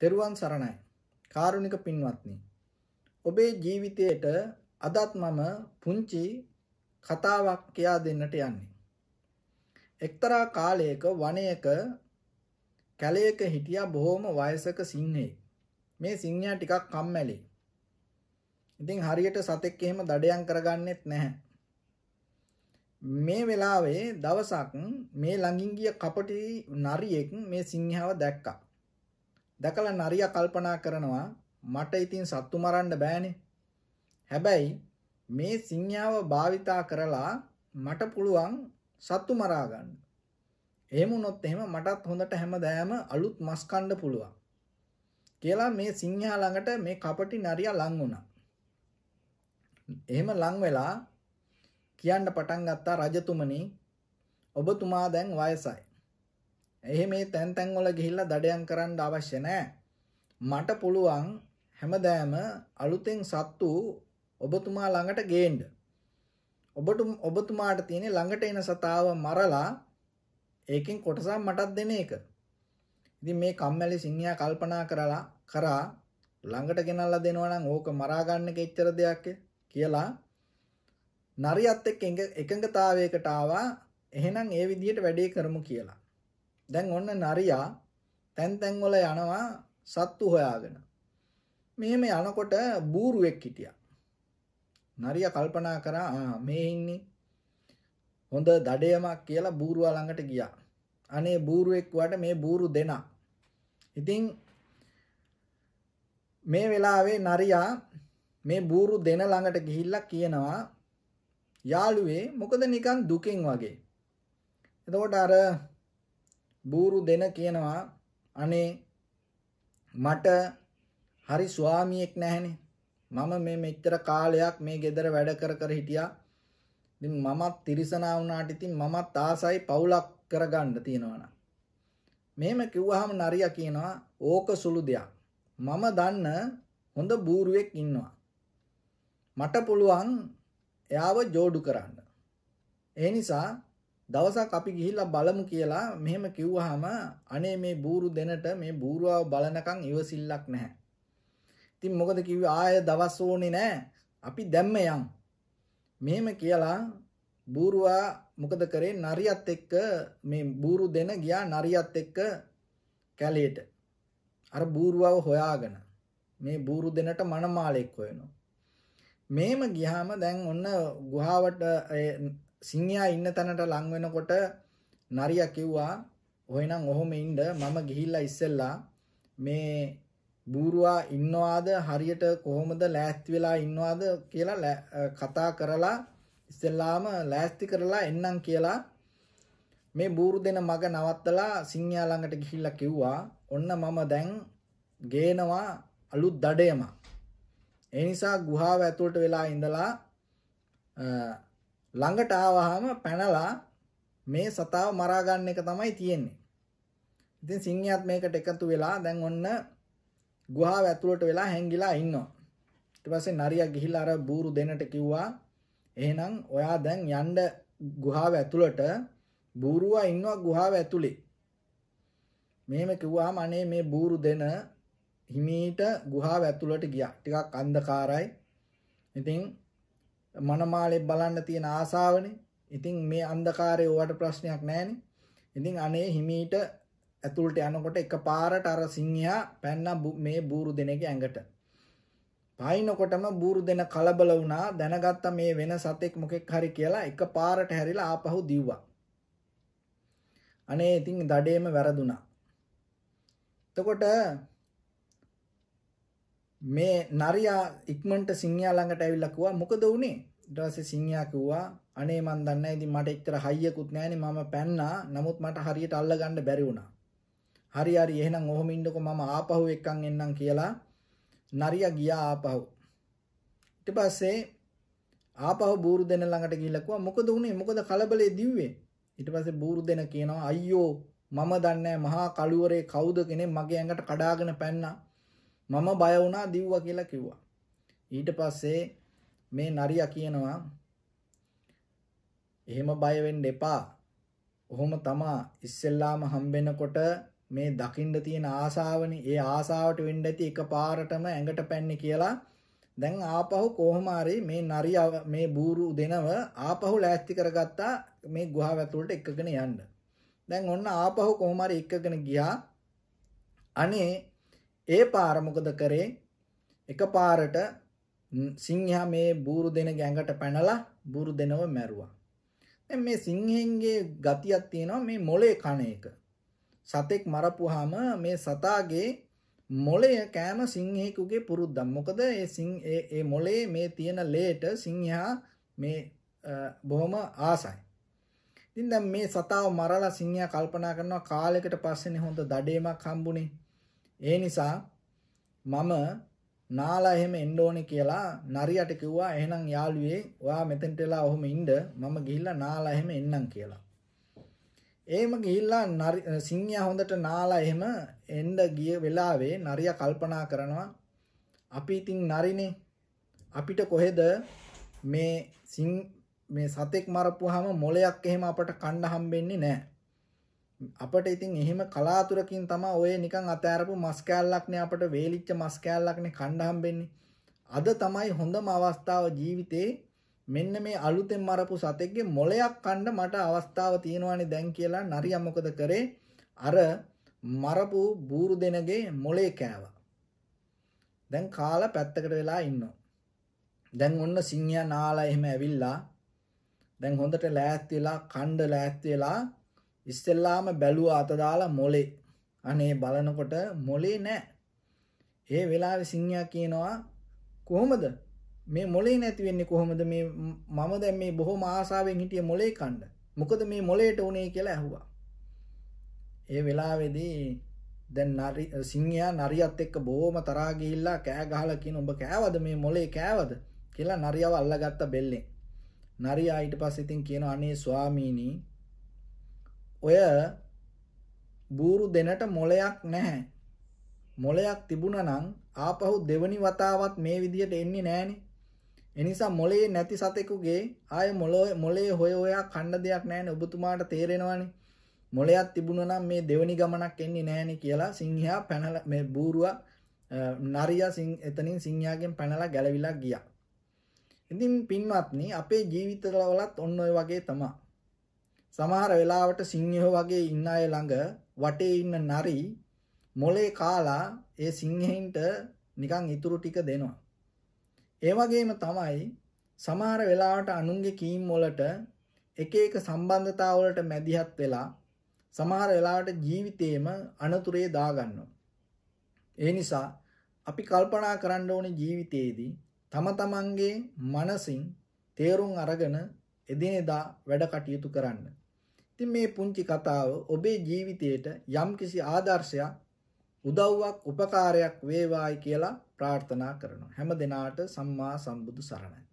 තෙරුවන් සරණයි. කාරුණික පින්වත්නි. ඔබේ ජීවිතයට අදත් මම පුංචි කතාවක් කියා දෙන්නට යන්නේ. එක්තරා කාලයක වනයක කැලයක හිටියා බොහොම වයසක සිංහෙක්. මේ සිංහයා ටිකක් කම්මැලි. ඉතින් හරියට සතෙක් එහෙම දඩයන් කරගන්නෙත් නැහැ. මේ වෙලාවේ දවසක් මේ ළඟින් ගිය කපටි නරියෙක් මේ සිංහාව දැක්කා. දැකලා නරියා කල්පනා කරනවා මට ඉතින් සත්තු මරන්න බෑනේ. හැබැයි මේ සිංහාව භාවිතා කරලා මට පුළුවන් සත්තු මරා ගන්න. එහෙම වුණොත් එහෙම මටත් හොඳට හැමදාම අලුත් මස් කන්න පුළුවන්. කියලා මේ සිංහයා ළඟට මේ කපටි නරියා ලං වුණා. එහෙම ලං වෙලා කියන්න පටන් ගත්තා රජතුමනි ඔබතුමා දැන් වයසයි. එහෙම මේ තැන් තැන් වල ගිහිල්ලා දඩයන් කරන්න අවශ්‍ය නැහැ. මට පුළුවන් හැමදාම අලුතෙන් සත්තු ඔබතුමා ළඟට ගේන්න. ඔබට ඔබතුමාට තියෙන ළඟට එන සතාව මරලා ඒකෙන් කොටසක් මටත් දෙන එක. ඉතින් මේ කම්මැලි සිංහයා කල්පනා කරලා කරා ළඟට ගෙනල්ලා දෙනවා නම් ඕක මරා ගන්න කෙච්චර දෙයක් කියලා නරියත් එක්ක එකඟතාවයකට ආවා එහෙනම් ඒ විදිහට වැඩේ කරමු කියලා. දැන් ඔන්න නරියා තැන් තැන් වල යනවා සත්තු හොයාගෙන. මෙහෙම යනකොට බූරුවෙක් හිටියා. නරියා කල්පනා කරා මේ ඉන්නේ හොඳ දඩයමක් කියලා බූරුවා ළඟට ගියා. අනේ බූරුවෙක් වට මේ බූරු දෙනා. ඉතින් මේ වෙලාවේ නරියා මේ බූරු දෙන ළඟට ගිහිල්ලා කියනවා යාළුවේ මොකද නිකන් දුකෙන් වගේ. එතකොට අර බූරු දෙන කියනවා අනේ මට හරි ස්වාමියෙක් නැහැනේ. මම මේ මෙච්චර කාලයක් මේ ගෙදර වැඩ කර කර හිටියා. ඉතින් මමත් තිරිසනා වුණාට ඉතින් මමත් ආසයි පවුලක් කරගන්න තියෙනවා මෙහෙම කිව්වහම නරියා කියනවා ඕක සුළු දෙයක්. මම දන්න හොඳ බූරුවෙක් ඉන්නවා. මට පුළුවන් එයාව ජෝඩු කරන්න. ඒ නිසා දවසක් අපි ගිහිල්ලා බලමු කියලා මෙහෙම කිව්වහම අනේ මේ බూరు දෙනට මේ බూరుව බලනකම් ඉවසිල්ලක් නැහැ. ඉතින් මොකද කිව්වේ ආය දවස් ඕනේ නැහැ. අපි දැම්ම යම්. මෙහෙම කියලා බూరుව මොකද කරේ නරියත් එක්ක මේ බూరు දෙන ගියා නරියත් එක්ක කැලේට. අර බూరుවව හොයාගෙන මේ බూరు දෙනට මනමාලෙක් හොයනවා. මෙහෙම ගියාම දැන් ඔන්න ගුහාවට සිංහයා ඉන්න තැනට ලං වෙනකොට නරියා කිව්වා "ඔහෙනම් ඔහොම ඉන්න මම ගිහිල්ලා ඉස්සෙල්ලා මේ බූරුවා ඉන්නවාද හරියට කොහොමද ලෑස්ති වෙලා ඉන්නවාද කියලා කතා කරලා ඉස්සෙල්ලාම ලෑස්ති කරලා එන්නම් කියලා මේ බූරු දෙන මග නවත්තලා සිංහයා ළඟට ගිහිල්ලා කිව්වා ඔන්න මම දැන් ගේනවා අලුත් දඩයම. ඒ නිසා ගුහාව ඇතුළට වෙලා ඉඳලා ළඟට ආවහම පැනලා මේ සතාව මරා ගන්න එක තමයි තියෙන්නේ. ඉතින් සිංහයාත් මේකට එකතු වෙලා දැන් ඔන්න ගුහාව ඇතුළට වෙලා හැංගිලා ඉන්නවා. ඊට පස්සේ නරියා ගිහිල්ලා අර බూరు දෙන්නට කිව්වා එහෙනම් ඔයා දැන් යන්න ගුහාව ඇතුළට බూరుවා ඉන්නවා ගුහාව ඇතුලේ. මෙහෙම කිව්වාම අනේ මේ බూరు දෙන හිමීට ගුහාව ඇතුළට ගියා. ටිකක් අන්ධකාරයි. ඉතින් මනමාලේ බලන්න තියෙන ආසාවනේ. ඉතින් මේ අන්ධකාරයේ ඔයාට ප්‍රශ්නයක් නැහැනේ. ඉතින් අනේ හිමීට ඇතුළට යනකොට එකපාරට අර සිංහයා පැන්න මේ බూరు දෙනගේ ඇඟට. පායිනකොටම බూరు දෙන කලබල වුණා දැනගත්ත මේ වෙන සතෙක් මොකෙක් හරි කියලා එකපාරට හැරිලා ආපහු දිව්වා. අනේ ඉතින් දඩේම වැරදුනා. එතකොට මේ නරියා ඉක්මනට සිංහයා ළඟට ඇවිල්ලා කිව්වා මොකද වුනේ? ඊට පස්සේ සිංහයා කිව්වා අනේ මන් දන්නේ නැහැ ඉතින් මට එච්චර හයියකුත් නැහැනේ මම පැන්නා. නමුත් මට හරියට අල්ලගන්න බැරි වුණා. හරි හරි එහෙනම් ඔහොම ඉන්නකො මම ආපහු එක්කන් එන්නම් කියලා නරියා ගියා ආපහු. ඊට පස්සේ ආපහු බూరు දෙන ළඟට ගිහිල්ලා කිව්වා මොකද වුනේ? මොකද කලබලේ දිව්වේ? ඊට පස්සේ බూరు දෙන කියනවා අයියෝ මම දන්නේ මහා කළුවරේ කවුද කෙනෙක් මගේ ඇඟට කඩාගෙන පැන්නා. මම බය වුණා දිව්වා කියලා කිව්වා. ඊට පස්සේ මේ නරියා කියනවා එහෙම බය වෙන්න එපා. ඔහොම තමා ඉස්සෙල්ලාම හම්බෙනකොට මේ දකින්න තියෙන ආසාවනේ ඒ ආසාවට වෙන්න ඇති එකපාරටම ඇඟට පැන්නේ කියලා දැන් ආපහු කොහොම හරි මේ නරිය මේ බూరు දෙනව ආපහු ලෑස්ති කරගත්තා මේ ගුහාව ඇතුළට එක්කගෙන යන්න. දැන් ඔන්න ආපහු කොහොම හරි එක්කගෙන ගියා. අනේ ඒ පාර මොකද කරේ? එකපාරට සිංහයා මේ බూరు දෙන ගැඟට පැනලා බూరు දෙනව මැරුවා. දැන් මේ සිංහෙන්ගේ ගතියක් තියෙනවා මේ මොලේ කණ එක. සතෙක් මරපුවාම මේ සතාගේ මොලය කෑම සිංහෙකුගේ පුරුද්දක්. මොකද ඒ සිං ඒ මොලේ මේ තියෙන ලේට සිංහයා මේ බොහොම ආසයි. ඉතින් දැන් මේ සතාව මරලා සිංහයා කල්පනා කරනවා කාලයකට පස්සේනේ හොඳ දඩේමක් හම්බුනේ. ඒ නිසා මම නාලා එහෙම එන්න ඕනේ කියලා නරියට කිව්වා එහෙනම් යාළුවේ ඔයා මෙතෙන්ට වෙලා ඔහොම ඉන්න මම ගිහිල්ලා නාලා එහෙම එන්නම් කියලා. එහෙම ගිහිල්ලා සිංහයා හොඳට නාලා එහෙම එන්න ගිය වෙලාවේ නරියා කල්පනා කරනවා අපි ඉතින් නරිනේ අපිට කොහෙද මේ සිං මේ සතෙක් මරපුවාම මොලයක් එහෙම අපට කන්න හම්බෙන්නේ නැහැ. අපට ඉතින් එහෙම කලාතුරකින් තමයි ඔය නිකන් අතෑරපු මස් කෑල්ලක්නේ අපට වේලිච්ච මස් කෑල්ලක්නේ කන්න හම්බෙන්නේ. අද තමයි හොඳම අවස්ථාව ජීවිතේ මෙන්න මේ අලුතෙන් මරපු සතෙක්ගේ මොලයක් කන්න මට අවස්ථාව තියෙනවානේ දැන් කියලා නරියා මොකද කරේ? අර මරපු බూరు දෙනගේ මොලේ කෑවා. දැන් කාලා පැත්තකට වෙලා ඉන්නවා. දැන් ඔන්න සිංහයා නාලා එහෙම ඇවිල්ලා දැන් හොඳට ලෑස්ති වෙලා කණ්ඩ ලෑස්ති වෙලා ඉස්සෙල්ලාම බැලුවා අත දාලා මොලේ. අනේ බලනකොට මොලේ නැහැ. ඒ වෙලාවේ සිංහයා කියනවා කොහොමද මේ මොලේ නැති වෙන්නේ කොහොමද මේ මම දැන් මේ බොහොම ආසාවෙන් හිටිය මොලේ කන්න. මොකද මේ මොලේට උනේ කියලා ඇහුවා. ඒ වෙලාවේදී දැන් නරි සිංහයා නරියත් එක්ක බොහොම තරහා ගිහිල්ලා කෑ ගහලා කියන ඔබ කෑවද මේ මොලේ කෑවද කියලා නරියව අල්ලගත්ත බෙල්ලෙන්. නරියා ඊට පස්සේ ඉතින් කියනවා අනේ ස්වාමීනි ඔය බూరు දෙනට මොලයක් නැහැ. මොලයක් තිබුණා නම් ආපහු දෙවනි වතාවත් මේ විදියට එන්නේ නැහනේ. එනිසා මොලේ නැති සතෙකුගේ ආය මොලේ හොය හොයා කන්න දෙයක් නැහැනේ ඔබතුමාට තේරෙනවනේ. මොලයක් තිබුණා නම් මේ දෙවනි ගමනක් එන්නේ නැහනේ කියලා සිංහයා පැනලා මේ බූරුවා නරියා සිං එතනින් සිංහයාගෙන් පැනලා ගැලවිලා ගියා. ඉතින් පින්වත්නි අපේ ජීවිතවලත් ඔන්න ඔය වගේ තමයි. සමහර වෙලාවට සිංහයෝ වගේ ඉන්න අය ළඟ වටේ ඉන්න නරි මොලේ කාලා ඒ සිංහෙන්ට නිකන් ඉතුරු ටික දෙනවා. ඒ වගේම තමයි සමහර වෙලාවට අනුන්ගේ කීම් වලට එක එක සම්බන්ධතා වලට මැදිහත් වෙලා සමහර වෙලාවට ජීවිතේම අනතුරේ දාගන්නවා. ඒ නිසා අපි කල්පනා කරන්න ඕනේ ජීවිතේදී තම තමන්ගේ මනසින් තේරුම් අරගෙන එදිනෙදා වැඩ කටයුතු කරන්න. ඉතින් මේ පුංචි කතාව ඔබේ ජීවිතයට යම්කිසි ආදර්ශයක් උදව්වක් උපකාරයක් වේවායි කියලා ප්‍රාර්ථනා කරනවා. හැම දිනාට සම්මා සම්බුදු සරණයි.